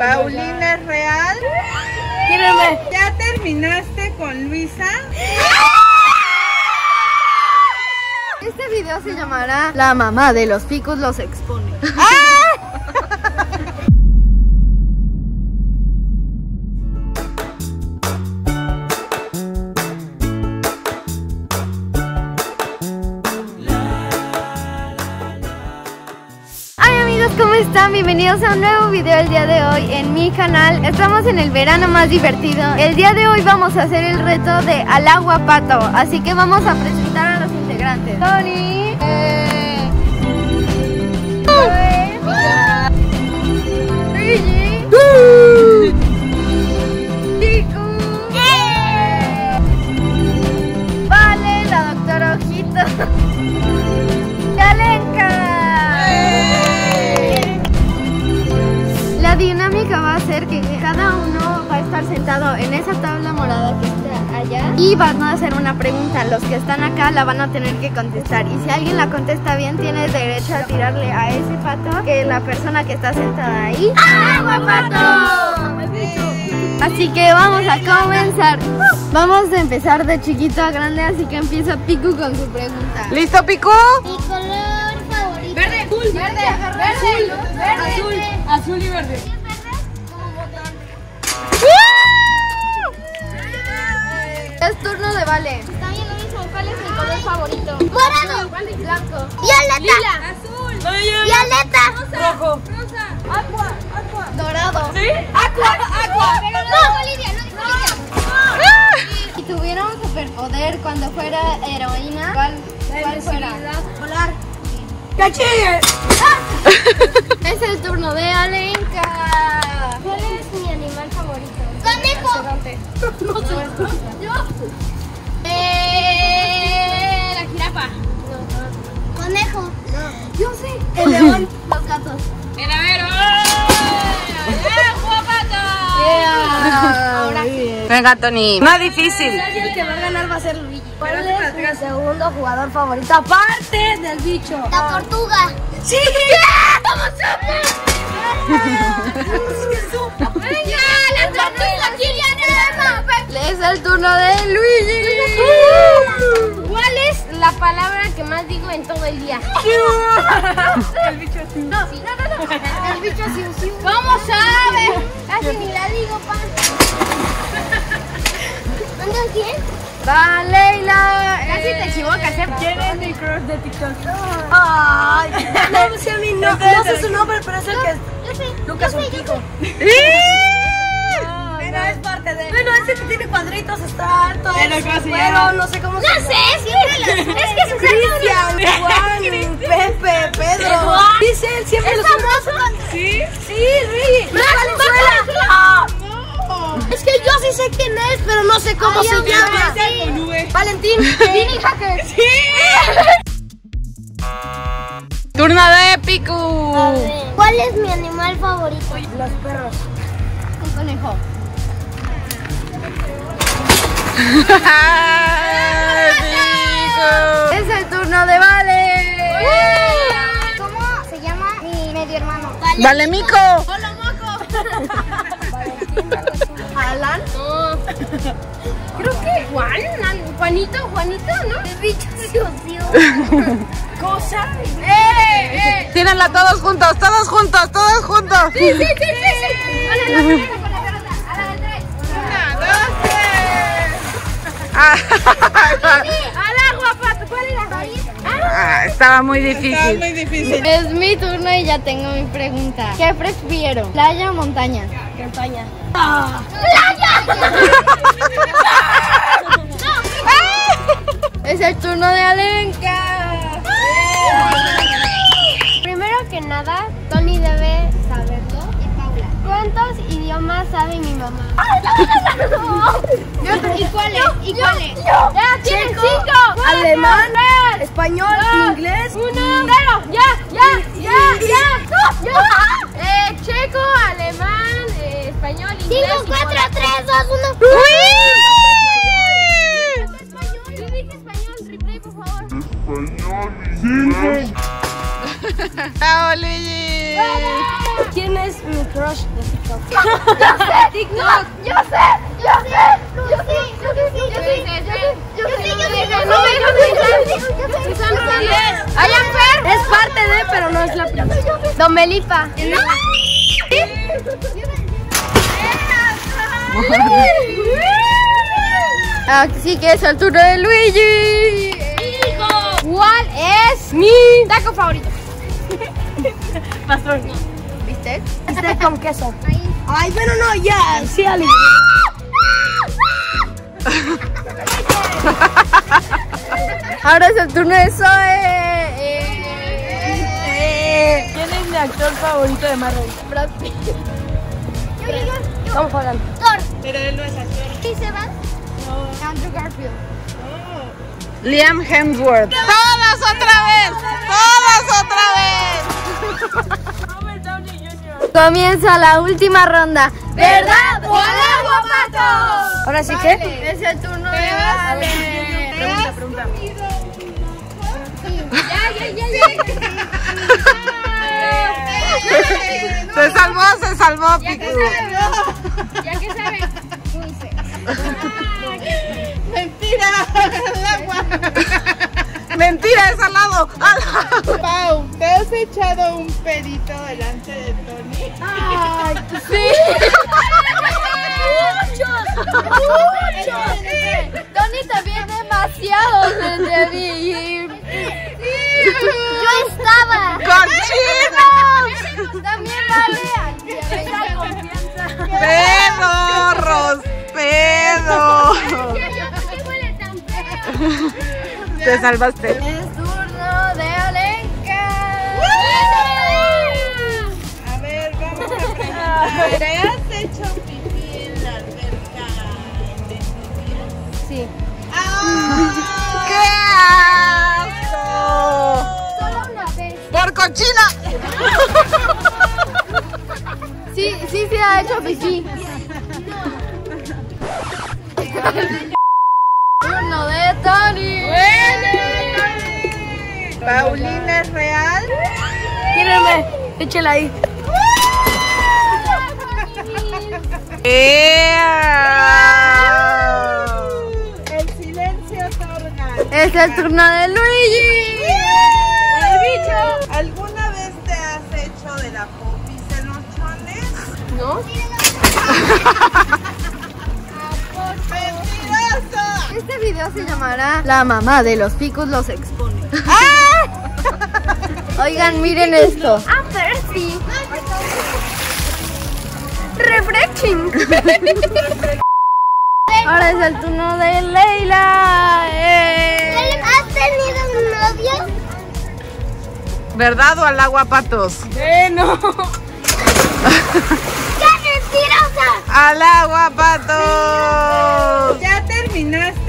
Paulina es real. ¿Ya terminaste con Luisa? Este video se llamará La mamá de los picos los expone. Están? Bienvenidos a un nuevo video el día de hoy en mi canal. Estamos en el verano más divertido. El día de hoy vamos a hacer el reto de al agua pato. Así que vamos a presentar a los integrantes. Tony. Eh, Joel, Luigi. Estar sentado en esa tabla morada que está allá y van a hacer una pregunta. Los que están acá la van a tener que contestar y si alguien la contesta bien tiene derecho a tirarle a ese pato que la persona que está sentada ahí. ¡Agua pato! Así que vamos a comenzar. Vamos a empezar de chiquito a grande, así que empieza Piku con su pregunta. ¿Listo, Pico? Mi color favorito. Verde, azul, verde, verde, azul, azul y verde. Turno de Vale. También lo mismo. ¿Cuál es mi color favorito? Morado. Blanco. Violeta. Azul. Violeta. Rojo. Rosa. Agua. Agua. Dorado. ¿Sí? Aqua. Aqua. Pero no dijo Lidia, no dijo Lidia. Si tuviera un superpoder cuando fuera heroína, ¿cuál, cuál fuera? Volar. Es Conejo. Eh, la jirafa. Conejo. Yo sé. El león. Los gatos. Mira, a ver. Ahora sí. Venga, Tony. No es difícil. El que va a ganar va a ser Luigi. ¿Cuál es mi segundo jugador favorito? Aparte del bicho. La tortuga. ¡Sí! ¿Cómo El turno de Luigi. ¿Cuál es la palabra que más digo en todo el día? El bicho sí. No, no, no, no. El bicho sí, sí. ¿Cómo sabes? Casi ni la digo, pa. ¿Dónde quién? Va Leila. Casi te equivocas, ¿eh? ¿Quién es mi crush de TikTok? Ay, no sé mi no, no sé su nombre, pero es el que Yo sé. Lucas yo sé, yo Urquijo. ¡Sí! Bueno, es parte de. Bueno, ese que tiene cuadritos está alto. Pero es ¿cómo se güero, llama? no sé cómo No se llama. sé, siempre. Es que Cristian, Juan, Pepe, Pedro. Dice él siempre los ¿Sí? Sí, Luigi. Luis Valenzuela. Es que yo sí sé quién es, pero no sé cómo Ay, se llama. sí. Valentín. Vini Hacker. Turno de Pico. ¿Cuál es mi animal favorito? Los perros. Un conejo. Es el turno de Vale. ¿Cómo se llama mi medio hermano? Vale, Mico. Hola, moco. Alan. Creo que Juan, Juanito, Juanito, ¿no? El bicho sucio. Cosa. ¡Eh, eh! Tírenla todos juntos, todos juntos, todos juntos. Sí, sí, sí, sí, sí. Con la pelota, con ¡Al agua, pato! ¿Cuál era? ah, estaba muy difícil. muy difícil. Es mi turno y ya tengo mi pregunta. ¿Qué prefiero? ¿Playa o montaña? Montaña. Es el turno de Alenka. Primero que nada, ¿Y cuáles? Ya, tienen Checo, cinco. alemán, Tres, español, dos, inglés. Uno. Cero. Ya, ya, ya, ya. ya. Eh, checo, alemán, eh, español, inglés. Cinco, cuatro, tres, dos, uno. Español. Yo dije español. Replay, por favor. ¡Chao, Luigi! ¿Quién es mi crush de TikTok. Yo sé, TikTok. Yo Domelipa. Así que es el turno de Luigi. ¿Cuál es mi taco favorito? Pastor. ¿Viste? Este con queso. Ay, pero no, ya. Sí, Ali. Ahora es el turno de Zoe. Actor favorito de Marvel? Brad Pitt. Vamos hablando. Pero él no es actor. ¿Y se va? Andrew Garfield. Liam Hemsworth. Todas otra vez. Todas otra vez. Robert Downey Jr. Comienza la última ronda. ¿Verdad o agua, pato? Ahora sí que. Es el turno de Vale. Pregunta, pregunta. Se salvó, se salvó, Picu. ¿Ya qué sabes? Mentira. El agua. Mentira, es al lado. Al lado. Pau, ¿te has echado un pedito delante de Tony? Ay, Tony también demasiado desde mí. Yo estaba. ¡Cochinos! Te salvaste. Es turno de Alenka. A ver, vamos a preguntar. ¿Te has hecho pipí en la alberca de lluvias? Sí. ¡Qué asco! Solo una vez. ¡Por cochina! Sí, sí se ha hecho pipí. Échela ahí. El silencio otorga. Es el turno de Luigi. El bicho. ¿Alguna vez te has hecho de la popis en los chones? ¿No? ¡Mentiroso! Este video se llamará La mamá de los picos los expone. Oigan, miren esto. Refreshing. Ahora es el turno de Leila. Eh. ¿Has tenido un novio? ¿Verdad o al agua, patos? Eh, no. ¡Qué mentirosa! ¡Al agua, patos! ¿Ya terminaste